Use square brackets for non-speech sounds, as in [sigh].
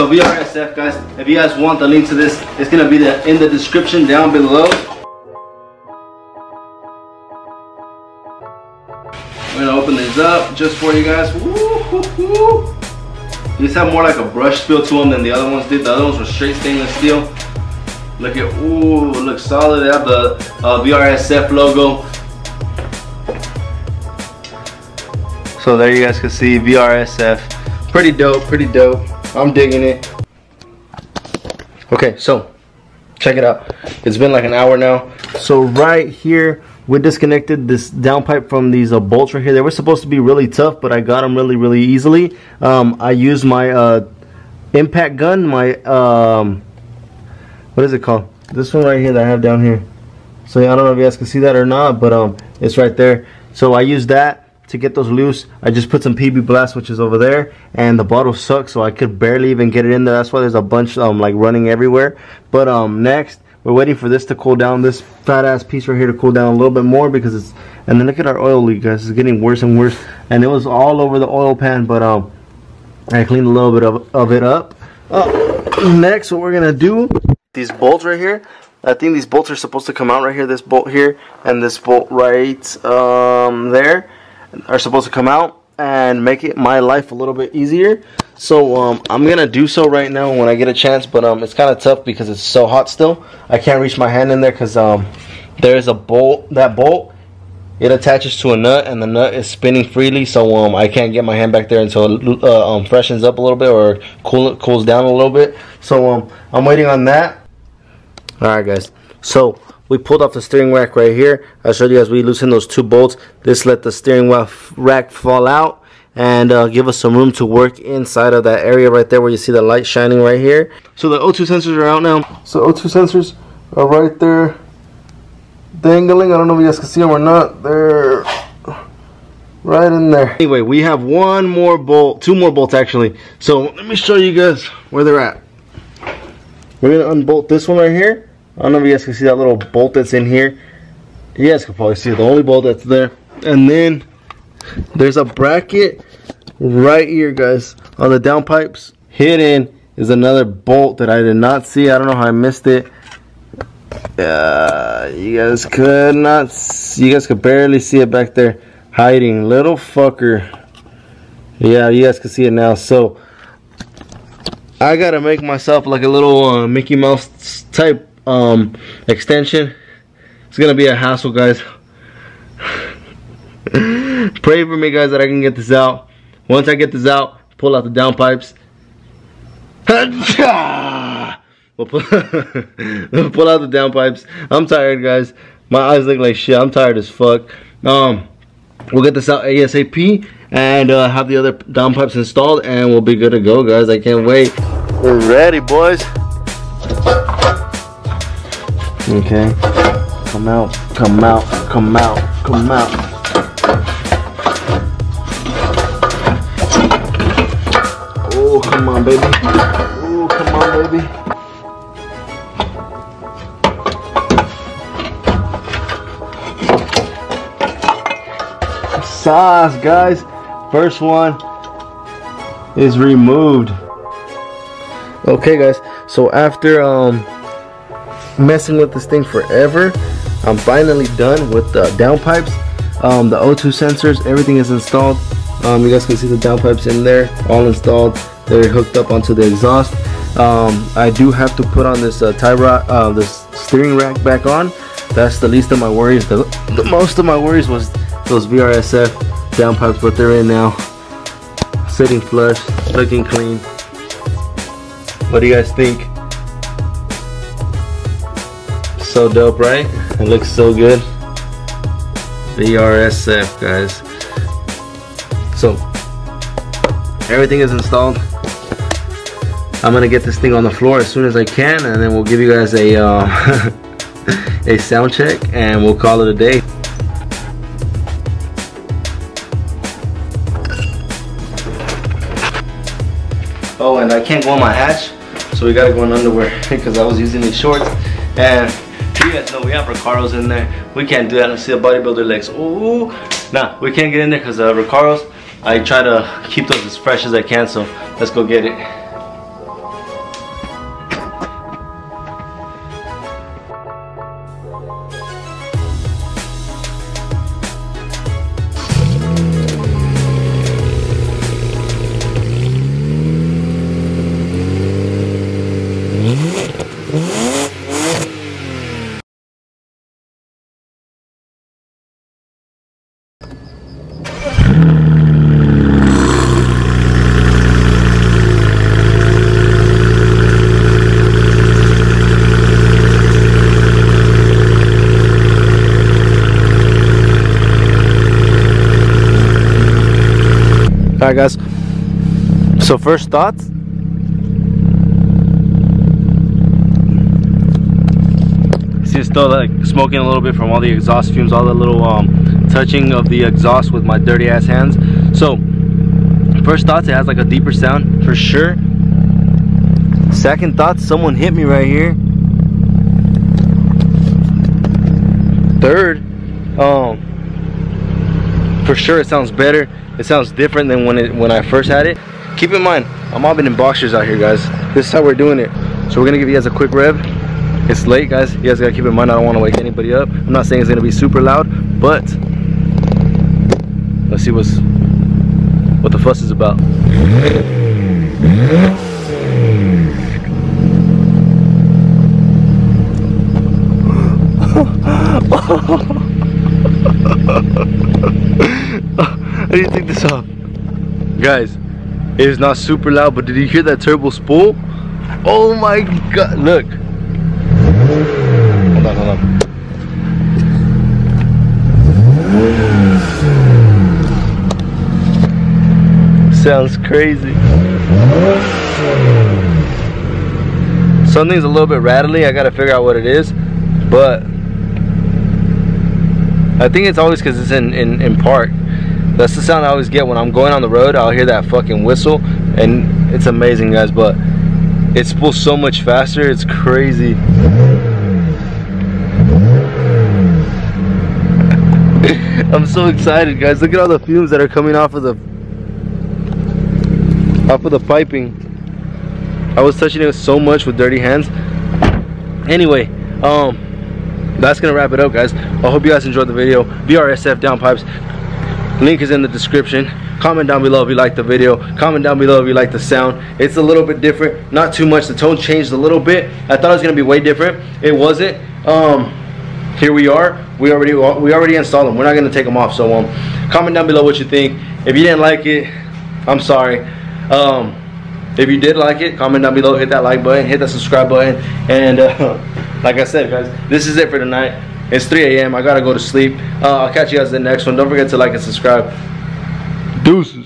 so VRSF guys, if you guys want the link to this, it's gonna be the, in the description down below. I'm gonna open these up just for you guys. These have more like a brush feel to them than the other ones did. The other ones were straight stainless steel. Look at, ooh, looks solid. They have the uh, VRSF logo. So there you guys can see VRSF. Pretty dope, pretty dope. I'm digging it. Okay, so check it out. It's been like an hour now. So right here, we disconnected this downpipe from these uh, bolts right here. They were supposed to be really tough, but I got them really, really easily. Um, I used my uh, impact gun, my, um, what is it called? This one right here that I have down here. So I don't know if you guys can see that or not, but um, it's right there. So I used that to get those loose I just put some PB Blast which is over there and the bottle sucks so I could barely even get it in there. That's why there's a bunch um like running everywhere. But um next we're waiting for this to cool down. This fat ass piece right here to cool down a little bit more because it's and then look at our oil leak guys. It's getting worse and worse. And it was all over the oil pan but um I cleaned a little bit of, of it up. Uh, next what we're gonna do these bolts right here. I think these bolts are supposed to come out right here this bolt here and this bolt right um there are supposed to come out and make it my life a little bit easier. So um, I'm gonna do so right now when I get a chance, but um, it's kind of tough because it's so hot still. I can't reach my hand in there because um, there's a bolt. That bolt it attaches to a nut, and the nut is spinning freely, so um, I can't get my hand back there until it uh, um, freshens up a little bit or cool cools down a little bit. So um, I'm waiting on that. All right, guys. So we pulled off the steering rack right here. I showed you guys we loosened those two bolts. This let the steering rack fall out and uh, give us some room to work inside of that area right there where you see the light shining right here. So the O2 sensors are out now. So O2 sensors are right there dangling. I don't know if you guys can see them or not. They're right in there. Anyway, we have one more bolt, two more bolts actually. So let me show you guys where they're at. We're gonna unbolt this one right here I don't know if you guys can see that little bolt that's in here. You guys can probably see the only bolt that's there. And then there's a bracket right here, guys, on the downpipes. Hidden is another bolt that I did not see. I don't know how I missed it. Uh, you guys could not see, you guys could barely see it back there hiding little fucker yeah you guys can see it now so I gotta make myself like a little uh, Mickey Mouse type um, extension. It's gonna be a hassle, guys. [laughs] Pray for me, guys, that I can get this out. Once I get this out, pull out the downpipes. [laughs] [laughs] pull out the downpipes. I'm tired, guys. My eyes look like shit. I'm tired as fuck. Um, we'll get this out ASAP and uh, have the other downpipes installed, and we'll be good to go, guys. I can't wait. We're ready, boys. Okay. Come out, come out, come out, come out. Oh, come on, baby. Oh, come on, baby. Sauce, guys. First one is removed. Okay, guys. So after um messing with this thing forever. I'm finally done with the downpipes. Um, the O2 sensors, everything is installed. Um, you guys can see the downpipes in there, all installed. They're hooked up onto the exhaust. Um, I do have to put on this uh, tie rod, uh, this steering rack back on. That's the least of my worries. The, the most of my worries was those VRSF downpipes, but they're in now. Sitting flush, looking clean. What do you guys think? So dope, right? It looks so good. VRSF, guys. So, everything is installed. I'm gonna get this thing on the floor as soon as I can, and then we'll give you guys a uh, [laughs] a sound check, and we'll call it a day. Oh, and I can't go on my hatch, so we gotta go in underwear [laughs] because I was using these shorts, and you guys know we have Recaros in there. We can't do that and see a bodybuilder legs. Ooh, nah, we can't get in there because uh, Recaros, I try to keep those as fresh as I can, so let's go get it. Right, guys. So first thoughts. See, it's still like smoking a little bit from all the exhaust fumes, all the little um, touching of the exhaust with my dirty ass hands. So first thoughts, it has like a deeper sound for sure. Second thoughts, someone hit me right here. Third, um, for sure it sounds better. It sounds different than when it when I first had it. Keep in mind, I'm mobbing in boxers out here, guys. This is how we're doing it. So we're gonna give you guys a quick rev. It's late, guys. You guys gotta keep in mind I don't want to wake anybody up. I'm not saying it's gonna be super loud, but let's see what's what the fuss is about. [laughs] How do you think this off? Guys, it is not super loud, but did you hear that turbo spool? Oh my god, look. Hold on, hold on. Sounds crazy. Something's a little bit rattly. I gotta figure out what it is, but I think it's always because it's in, in, in park. That's the sound I always get when I'm going on the road. I'll hear that fucking whistle, and it's amazing, guys. But it spools so much faster. It's crazy. [laughs] I'm so excited, guys. Look at all the fumes that are coming off of the off of the piping. I was touching it so much with dirty hands. Anyway, um, that's gonna wrap it up, guys. I hope you guys enjoyed the video. VRSF downpipes. Link is in the description. Comment down below if you like the video. Comment down below if you like the sound. It's a little bit different. Not too much. The tone changed a little bit. I thought it was gonna be way different. It wasn't. Um, here we are. We already we already installed them. We're not gonna take them off. So um, comment down below what you think. If you didn't like it, I'm sorry. Um, if you did like it, comment down below. Hit that like button. Hit that subscribe button. And uh, [laughs] like I said, guys, this is it for tonight. It's 3 a.m. I gotta go to sleep. Uh, I'll catch you guys in the next one. Don't forget to like and subscribe. Deuces.